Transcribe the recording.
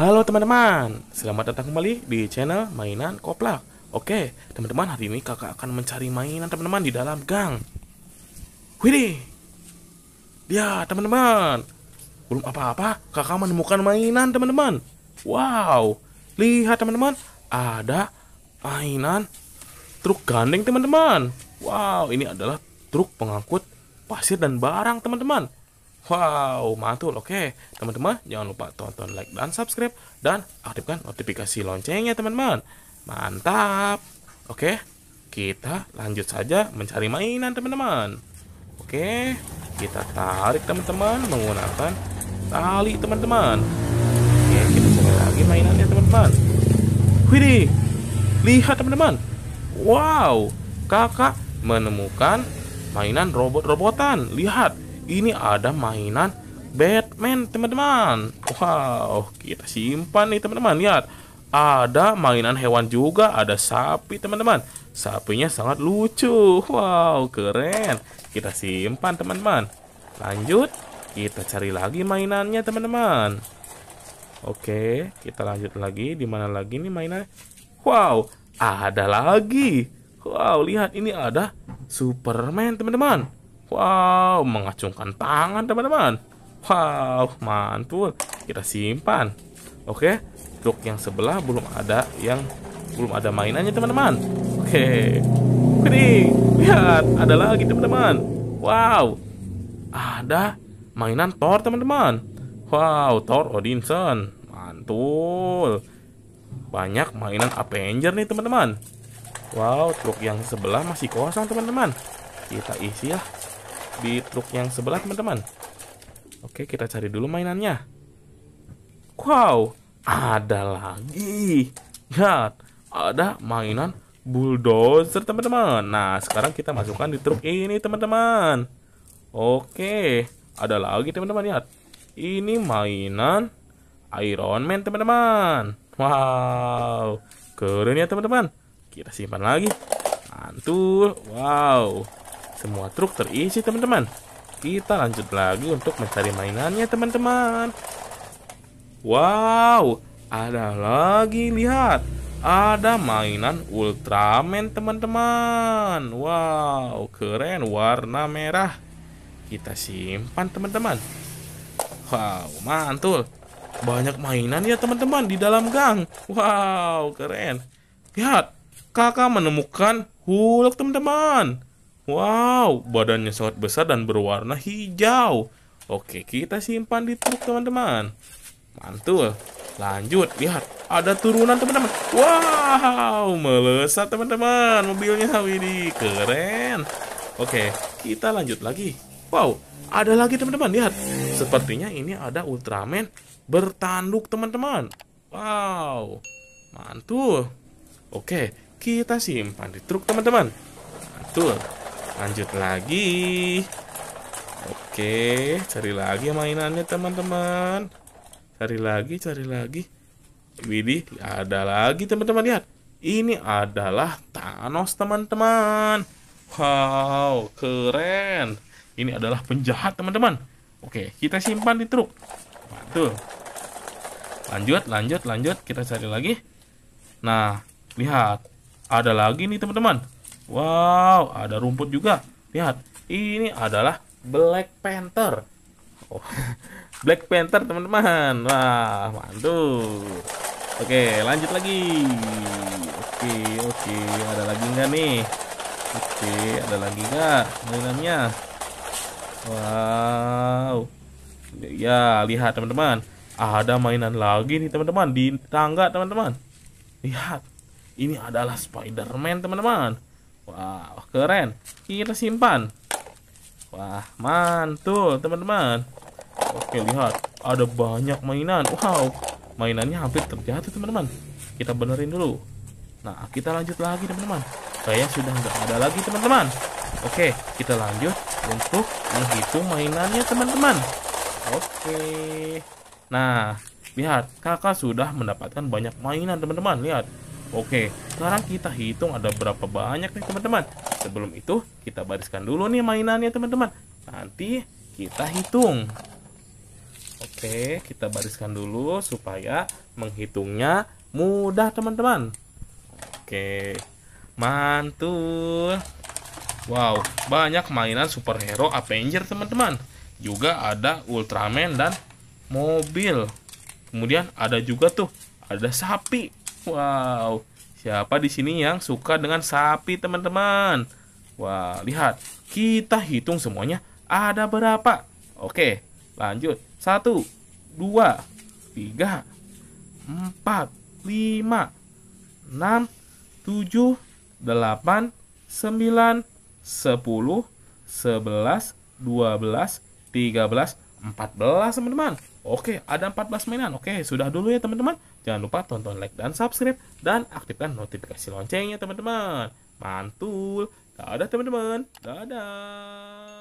Halo teman-teman, selamat datang kembali di channel mainan koplak. Oke, teman-teman hari ini kakak akan mencari mainan teman-teman di dalam gang. Widih! Ya teman-teman. Belum apa-apa, kakak menemukan mainan teman-teman. Wow, lihat teman-teman Ada mainan truk gandeng teman-teman. Wow, ini adalah truk pengangkut pasir dan barang teman-teman Wow, mantul. Oke, teman-teman, jangan lupa tonton, like, dan subscribe. Dan aktifkan notifikasi loncengnya, teman-teman. Mantap. Oke, kita lanjut saja mencari mainan, teman-teman. Oke, kita tarik, teman-teman, menggunakan tali, teman-teman. Oke, kita cari lagi mainannya, teman-teman. Widih, lihat, teman-teman. Wow, kakak menemukan mainan robot-robotan. Lihat, ini ada mainan Batman teman-teman. Wow kita simpan nih teman-teman. Lihat ada mainan hewan juga Ada sapi teman-teman. Sapinya sangat lucu. Wow keren. Kita simpan teman-teman. Lanjut Kita cari lagi mainannya teman-teman. Oke kita lanjut lagi. Di mana lagi nih mainan? Wow ada lagi. Wow lihat ini ada Superman teman-teman Wow, mengacungkan tangan teman-teman. Wow, mantul. Kita simpan. Oke, truk yang sebelah belum ada yang belum ada mainannya teman-teman. Oke. Ini lihat, ada lagi teman-teman. Wow. Ada mainan Thor teman-teman. Wow, Thor Odinson. Mantul. Banyak mainan Avenger nih teman-teman. Wow, truk yang sebelah masih kosong teman-teman. Kita isi ya di truk yang sebelah teman-teman. Oke kita cari dulu mainannya. Wow ada lagi. Lihat ada mainan bulldozer teman-teman. Nah sekarang kita masukkan di truk ini teman-teman. Oke ada lagi teman-teman. Lihat Ini mainan Iron Man teman-teman. Wow keren ya teman-teman. Kita simpan lagi. Mantul. Wow semua truk terisi teman-teman. Kita lanjut lagi untuk mencari mainannya teman-teman. Wow, ada lagi lihat. Ada mainan Ultraman teman-teman. Wow, keren warna merah. Kita simpan teman-teman. Wow, mantul. Banyak mainan ya teman-teman di dalam gang. Wow, keren. Lihat, kakak menemukan Hulk teman-teman. Wow, badannya sangat besar dan berwarna hijau. Oke, kita simpan di truk teman-teman. Mantul. Lanjut, lihat. Ada turunan teman-teman. Wow, melesat teman-teman. Mobilnya, widih, keren. Oke, kita lanjut lagi. Wow, ada lagi teman-teman. Lihat, sepertinya ini ada Ultraman bertanduk teman-teman. Wow, mantul. Oke, kita simpan di truk teman-teman. Mantul. Lanjut lagi. Oke, cari lagi mainannya teman-teman. Cari lagi, cari lagi. Widih, ada lagi teman-teman lihat. Ini adalah Thanos teman-teman. Wow, keren. Ini adalah penjahat teman-teman. Oke, kita simpan di truk. Mantul. Lanjut, lanjut, lanjut. Kita cari lagi. Nah, lihat. Ada lagi nih teman-teman. Wow, ada rumput juga. Lihat, ini adalah Black Panther. Oh, Black Panther teman-teman. Wah, mantul. Oke, lanjut lagi. Oke, oke. Ada lagi nggak nih? Oke, ada lagi nggak mainannya? Wow. Ya, lihat teman-teman. Ada mainan lagi nih teman-teman di tangga teman-teman. Lihat. Ini adalah Spider-Man teman-teman. Wah, keren. Kita simpan. Wah, mantul, teman-teman. Oke, lihat. Ada banyak mainan. Wow, mainannya hampir terjatuh, teman-teman. Kita benerin dulu. Nah, kita lanjut lagi, teman-teman. Saya sudah nggak ada lagi, teman-teman. Oke, kita lanjut untuk menghitung mainannya, teman-teman. Oke. Nah, lihat. Kakak sudah mendapatkan banyak mainan, teman-teman. Lihat. Oke, sekarang kita hitung ada berapa banyak nih teman-teman. Sebelum itu, kita bariskan dulu nih mainannya teman-teman. Nanti kita hitung. Oke, kita bariskan dulu supaya menghitungnya mudah teman-teman. Oke, mantul. Wow, banyak mainan superhero Avenger teman-teman. Juga ada Ultraman dan mobil. Kemudian ada juga tuh, ada sapi. Wow, siapa di sini yang suka dengan sapi teman-teman? Wah, lihat, kita hitung semuanya ada berapa. Oke, lanjut. Satu, dua, tiga, empat, lima, enam, tujuh, delapan, sembilan, sepuluh, sebelas, dua belas, tiga belas, empat belas teman-teman. Oke, ada 14 mainan. Oke, sudah dulu ya teman-teman. Jangan lupa tonton like dan subscribe dan aktifkan notifikasi loncengnya teman-teman. Mantul. Dadah teman-teman. Dadah.